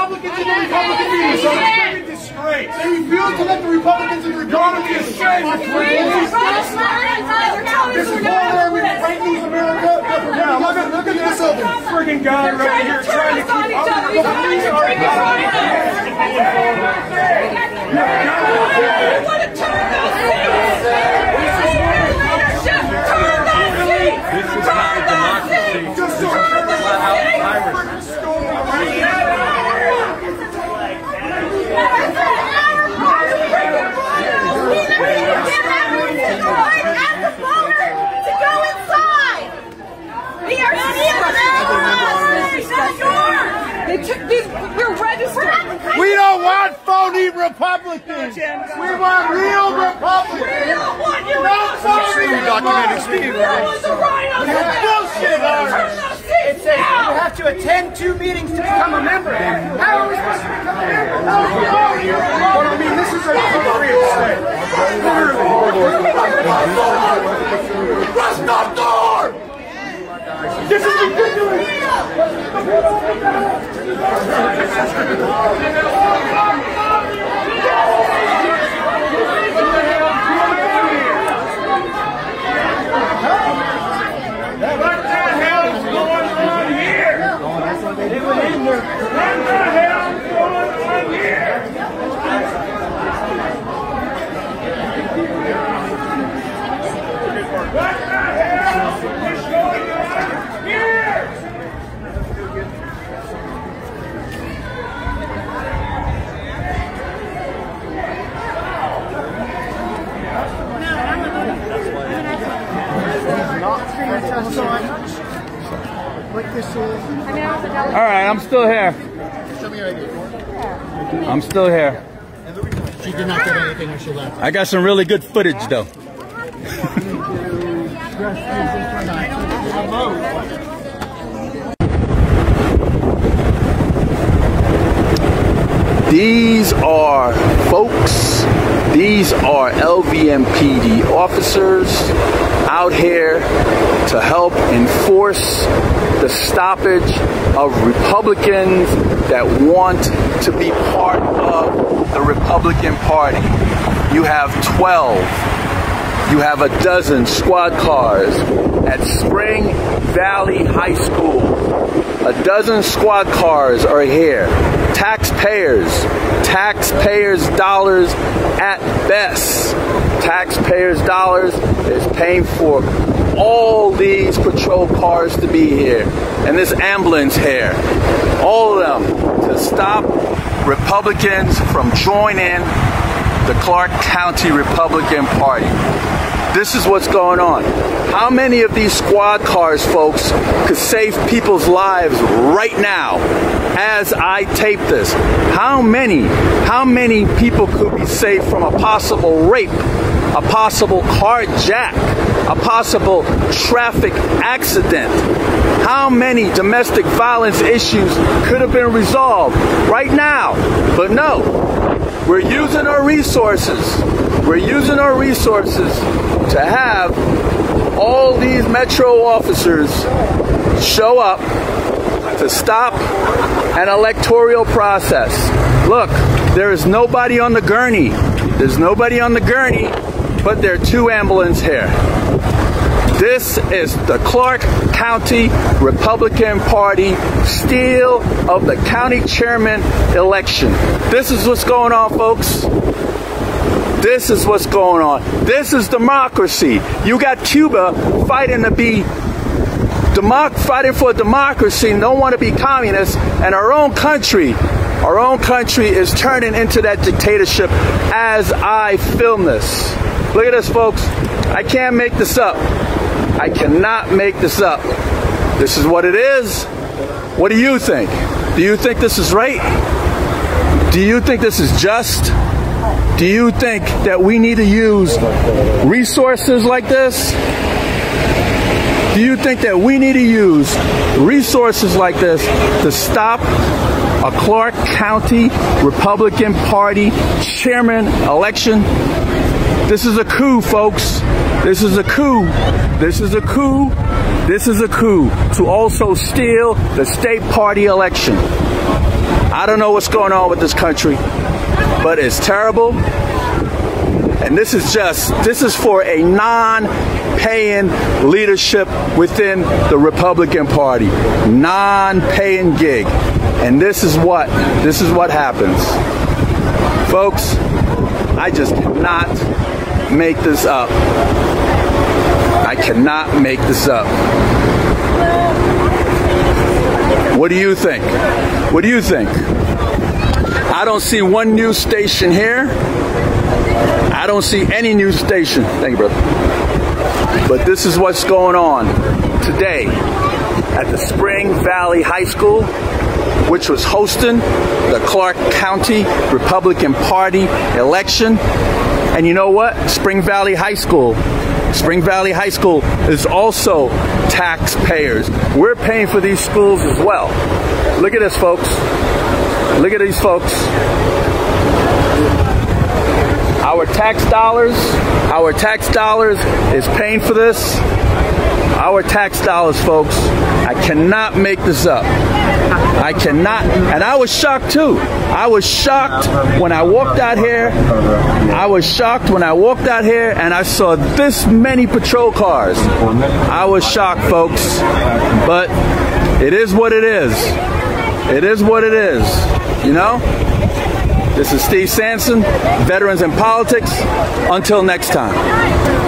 Republicans in the Republican meeting, so it's a disgrace. They refuse to let the Republicans in the Republican shame. This is Paul Ryan, Frank News America. Now, look at, look at this other friggin' guy right here trying to keep up with the police are This is not a democracy. Just so Flat out tyrant. They took these, we're registered. We don't want phony Republicans. We want real Republicans. We don't want you. Not phony documented speaking, right? Bullshit, Irish. It says you have to attend two meetings to become a member. How are we supposed to become a member? But I mean, this is a appropriate state. Rest up door! This is ridiculous! What the hell is going on here? What the hell is going on here? What the hell is going on here? All right, I'm still here. I'm still here. She did not get anything when she left. I got some really good footage though. These are folks, these are LVMPD officers out here to help enforce the stoppage of Republicans that want to be part of the Republican Party. You have 12 you have a dozen squad cars at Spring Valley High School. A dozen squad cars are here. Taxpayers, taxpayers' dollars at best. Taxpayers' dollars is paying for all these patrol cars to be here and this ambulance here. All of them to stop Republicans from joining the Clark County Republican Party. This is what's going on. How many of these squad cars, folks, could save people's lives right now as I tape this? How many, how many people could be saved from a possible rape, a possible carjack, a possible traffic accident? How many domestic violence issues could have been resolved right now? But no, we're using our resources. We're using our resources to have all these Metro officers show up to stop an electoral process. Look, there is nobody on the gurney. There's nobody on the gurney, but there are two ambulances here. This is the Clark County Republican Party steal of the county chairman election. This is what's going on, folks. This is what's going on. This is democracy. You got Cuba fighting to be democ- fighting for democracy don't want to be communists, and our own country, our own country is turning into that dictatorship as I film this. Look at this, folks. I can't make this up. I cannot make this up. This is what it is. What do you think? Do you think this is right? Do you think this is just? Do you think that we need to use resources like this? Do you think that we need to use resources like this to stop a Clark County Republican Party chairman election? This is a coup, folks. This is a coup. This is a coup. This is a coup to also steal the state party election. I don't know what's going on with this country, but it's terrible. And this is just, this is for a non paying leadership within the Republican Party. Non paying gig. And this is what, this is what happens. Folks, I just cannot make this up. I cannot make this up. What do you think? What do you think? I don't see one news station here. I don't see any news station. Thank you, brother. But this is what's going on today at the Spring Valley High School, which was hosting the Clark County Republican Party election. And you know what? Spring Valley High School Spring Valley High School is also taxpayers. We're paying for these schools as well. Look at this, folks. Look at these folks. Our tax dollars, our tax dollars is paying for this. Our tax dollars, folks. I cannot make this up. I cannot. And I was shocked too. I was shocked when I walked out here. I was shocked when I walked out here and I saw this many patrol cars. I was shocked, folks. But it is what it is. It is what it is. You know? This is Steve Sanson, Veterans in Politics. Until next time.